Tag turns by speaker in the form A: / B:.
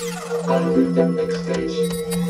A: On the stage.